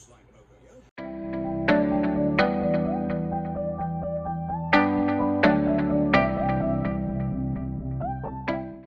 Punchline.